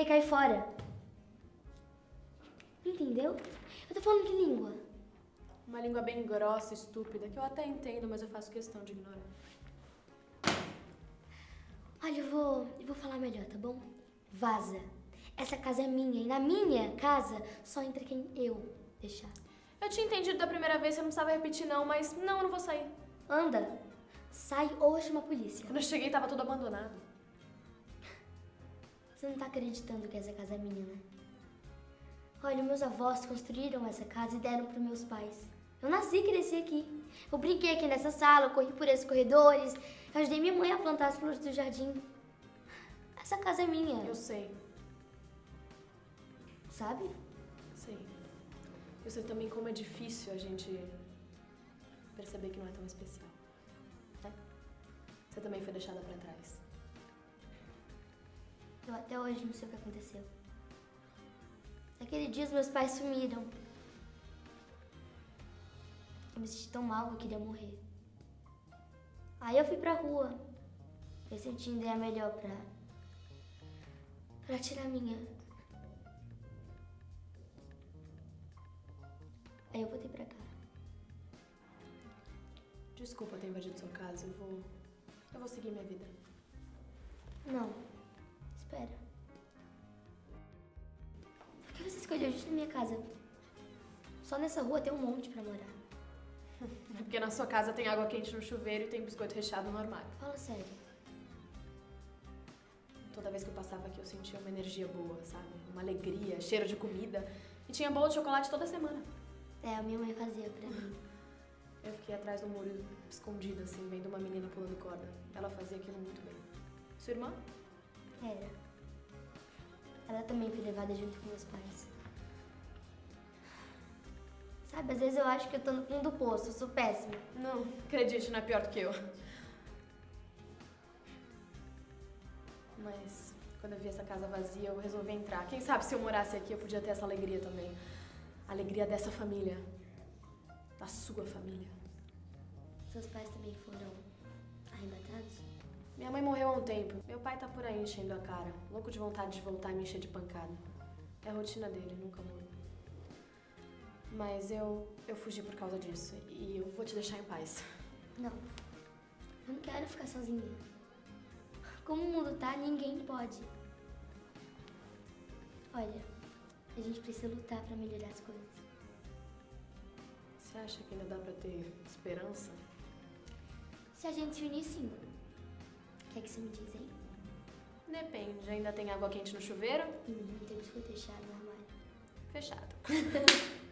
Aí cai fora. Entendeu? Eu tô falando que língua? Uma língua bem grossa, estúpida, que eu até entendo, mas eu faço questão de ignorar. Olha, eu vou, eu vou falar melhor, tá bom? Vaza. Essa casa é minha e na minha casa só entra quem eu deixar. Eu tinha entendido da primeira vez, você não precisava repetir não, mas não, eu não vou sair. Anda. Sai ou eu chamo a polícia. Quando eu cheguei, tava tudo abandonado. Você não tá acreditando que essa casa é minha, né? Olha, meus avós construíram essa casa e deram para meus pais. Eu nasci e cresci aqui. Eu brinquei aqui nessa sala, corri por esses corredores, eu ajudei minha mãe a plantar as flores do jardim. Essa casa é minha. Eu sei, Sabe? sei. Eu sei também como é difícil a gente perceber que não é tão especial. Né? Você também foi deixada pra trás. Eu até hoje não sei o que aconteceu. Naquele dia os meus pais sumiram. Eu me senti tão mal que eu queria morrer. Aí eu fui pra rua. Eu senti ideia melhor pra. pra tirar a minha. Aí eu voltei pra cá. Desculpa ter invadido sua casa, eu vou. Eu vou seguir minha vida. Não. Minha casa? Só nessa rua tem um monte pra morar. É porque na sua casa tem água quente no chuveiro e tem biscoito recheado no armário. Fala sério. Toda vez que eu passava aqui eu sentia uma energia boa, sabe? Uma alegria, cheiro de comida. E tinha bolo de chocolate toda semana. É, a minha mãe fazia pra mim. Eu fiquei atrás do muro, escondida, assim, vendo uma menina pulando corda. Ela fazia aquilo muito bem. Sua irmã? Era. Ela também foi levada junto com meus pais. Sabe, às vezes eu acho que eu tô no fundo do poço, eu sou péssima. Não, acredite, não é pior do que eu. Mas quando eu vi essa casa vazia, eu resolvi entrar. Quem sabe se eu morasse aqui eu podia ter essa alegria também. A alegria dessa família. Da sua família. Seus pais também foram arrebatados? Minha mãe morreu há um tempo. Meu pai tá por aí enchendo a cara, louco de vontade de voltar e me encher de pancada. É a rotina dele, nunca muda. Mas eu, eu fugi por causa disso e eu vou te deixar em paz. Não. Eu não quero ficar sozinha. Como o mundo tá, ninguém pode. Olha, a gente precisa lutar pra melhorar as coisas. Você acha que ainda dá pra ter esperança? Se a gente se unir, sim. O que é que você me diz, hein? Depende, ainda tem água quente no chuveiro? E muito biscoito deixado no armário. Fechado.